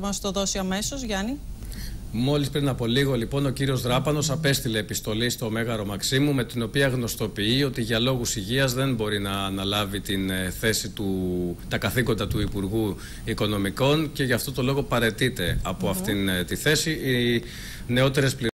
μας το δώσει Γιάννη. Μόλις πριν από λίγο, λοιπόν, ο κύριος Δράπανος απέστειλε επιστολή στο Μέγαρο Μαξίμου με την οποία γνωστοποιεί ότι για λόγους υγείας δεν μπορεί να αναλάβει την ε, θέση του, τα καθήκοντα του Υπουργού Οικονομικών και γι' αυτό το λόγο παρετείται από αυτήν ε, τη θέση. Οι νεότερες